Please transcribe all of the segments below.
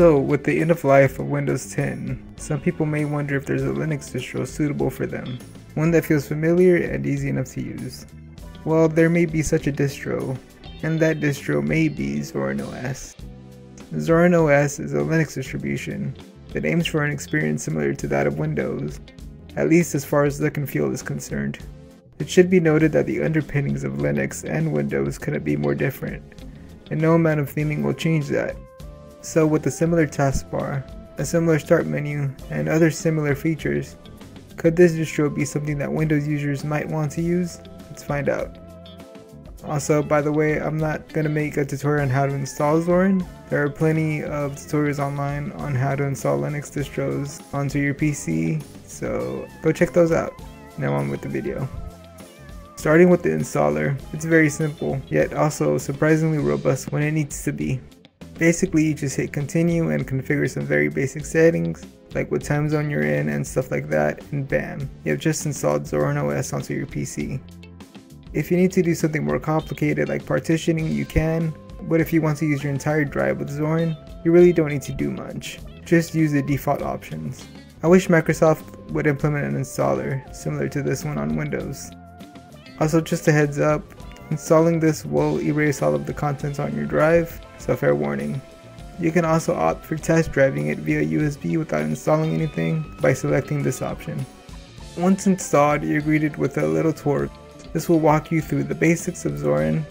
So, with the end of life of Windows 10, some people may wonder if there's a Linux distro suitable for them, one that feels familiar and easy enough to use. Well, there may be such a distro, and that distro may be Zorin OS. Zorin OS is a Linux distribution that aims for an experience similar to that of Windows, at least as far as look and feel is concerned. It should be noted that the underpinnings of Linux and Windows couldn't be more different, and no amount of theming will change that. So with a similar taskbar, a similar start menu, and other similar features, could this distro be something that Windows users might want to use? Let's find out. Also, by the way, I'm not going to make a tutorial on how to install Zorin. There are plenty of tutorials online on how to install Linux distros onto your PC, so go check those out. Now on with the video. Starting with the installer, it's very simple, yet also surprisingly robust when it needs to be. Basically, you just hit continue and configure some very basic settings, like what time zone you're in and stuff like that, and bam, you have just installed Zorin OS onto your PC. If you need to do something more complicated like partitioning, you can, but if you want to use your entire drive with Zorin, you really don't need to do much. Just use the default options. I wish Microsoft would implement an installer similar to this one on Windows. Also just a heads up, installing this will erase all of the contents on your drive, so fair warning. You can also opt for test driving it via USB without installing anything by selecting this option. Once installed, you're greeted with a little tour. This will walk you through the basics of Zorin,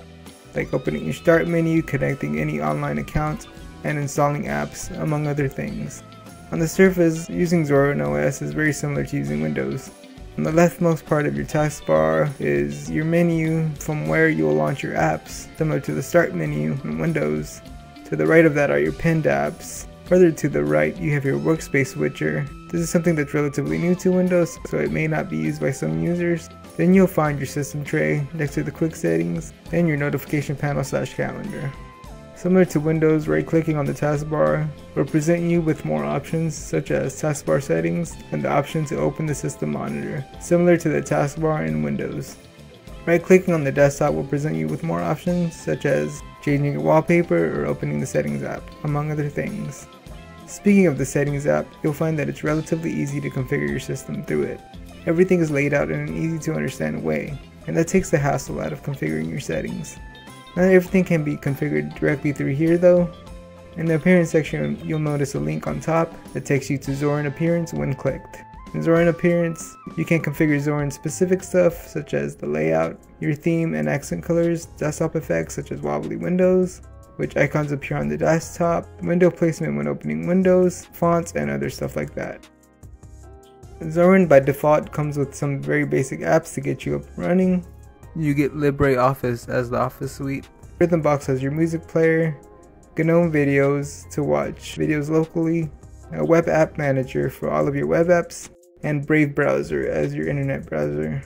like opening your start menu, connecting any online account, and installing apps, among other things. On the surface, using Zorin OS is very similar to using Windows. On the leftmost part of your taskbar is your menu from where you will launch your apps, similar to the start menu in Windows. To the right of that are your pinned apps. Further to the right, you have your workspace switcher. This is something that's relatively new to Windows, so it may not be used by some users. Then you'll find your system tray next to the quick settings, and your notification panel slash calendar. Similar to Windows, right-clicking on the taskbar will present you with more options such as taskbar settings and the option to open the system monitor, similar to the taskbar in Windows. Right-clicking on the desktop will present you with more options such as changing your wallpaper or opening the settings app, among other things. Speaking of the settings app, you'll find that it's relatively easy to configure your system through it. Everything is laid out in an easy to understand way, and that takes the hassle out of configuring your settings. Not everything can be configured directly through here though. In the appearance section, you'll notice a link on top that takes you to Zorin Appearance when clicked. In Zorin Appearance, you can configure Zorin specific stuff such as the layout, your theme and accent colors, desktop effects such as wobbly windows, which icons appear on the desktop, window placement when opening windows, fonts, and other stuff like that. Zorin by default comes with some very basic apps to get you up and running, you get LibreOffice as the office suite. Rhythmbox has your music player, GNOME videos to watch videos locally, a web app manager for all of your web apps, and Brave browser as your internet browser.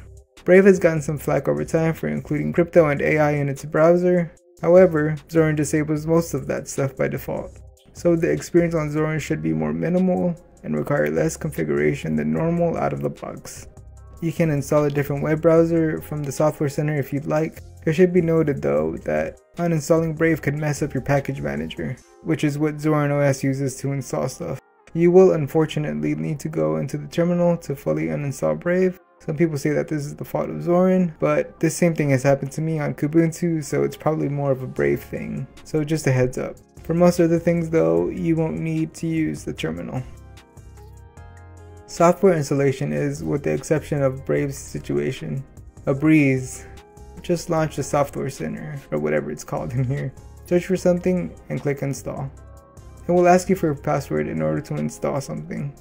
Brave has gotten some flack over time for including crypto and AI in its browser. However, Zorin disables most of that stuff by default. So the experience on Zorin should be more minimal and require less configuration than normal out of the box. You can install a different web browser from the Software Center if you'd like. It should be noted though that uninstalling Brave could mess up your package manager, which is what Zorin OS uses to install stuff. You will unfortunately need to go into the terminal to fully uninstall Brave. Some people say that this is the fault of Zorin, but this same thing has happened to me on Kubuntu, so it's probably more of a Brave thing. So just a heads up. For most other things though, you won't need to use the terminal. Software installation is, with the exception of Brave's situation, a breeze. Just launch the Software Center, or whatever it's called in here. Search for something and click install. It will ask you for a password in order to install something.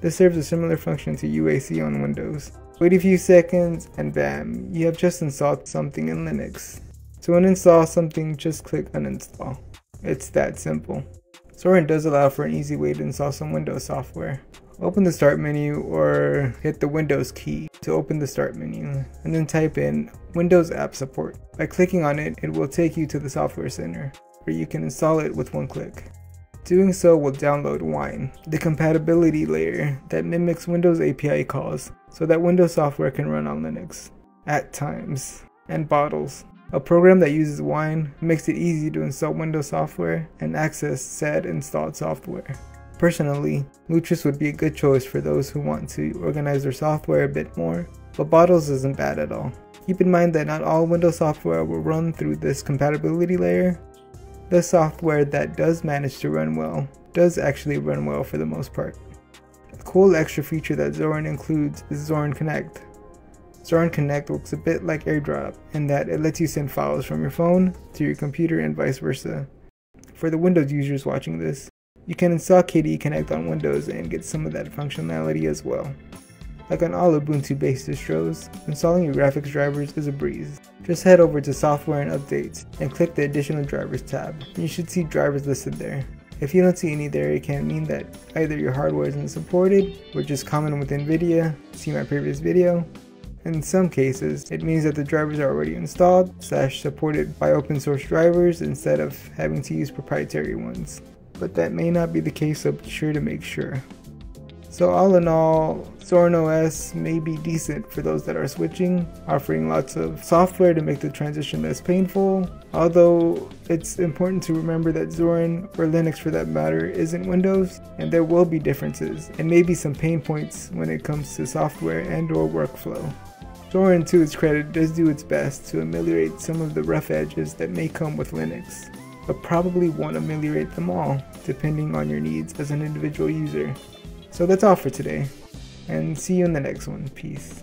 This serves a similar function to UAC on Windows. Wait a few seconds and bam, you have just installed something in Linux. To uninstall something, just click uninstall. It's that simple. Zorin does allow for an easy way to install some Windows software. Open the start menu or hit the Windows key to open the start menu and then type in Windows App Support. By clicking on it, it will take you to the Software Center where you can install it with one click. Doing so will download Wine, the compatibility layer that mimics Windows API calls so that Windows software can run on Linux at times, and Bottles, a program that uses Wine makes it easy to install Windows software and access said installed software. Personally, Lutris would be a good choice for those who want to organize their software a bit more, but Bottles isn't bad at all. Keep in mind that not all Windows software will run through this compatibility layer. The software that does manage to run well does actually run well for the most part. A cool extra feature that Zorin includes is Zorin Connect. Zorin Connect looks a bit like AirDrop in that it lets you send files from your phone to your computer and vice versa. For the Windows users watching this, you can install KDE Connect on Windows and get some of that functionality as well. Like on all Ubuntu based distros, installing your graphics drivers is a breeze. Just head over to Software and Updates and click the Additional Drivers tab, and you should see drivers listed there. If you don't see any there, it can mean that either your hardware isn't supported, which is common with NVIDIA, see my previous video, in some cases, it means that the drivers are already installed slash supported by open source drivers instead of having to use proprietary ones but that may not be the case, so be sure to make sure. So all in all, Zorin OS may be decent for those that are switching, offering lots of software to make the transition less painful, although it's important to remember that Zorin, or Linux for that matter, isn't Windows, and there will be differences, and maybe some pain points when it comes to software and or workflow. Zorin to its credit does do its best to ameliorate some of the rough edges that may come with Linux but probably won't ameliorate them all, depending on your needs as an individual user. So that's all for today, and see you in the next one. Peace.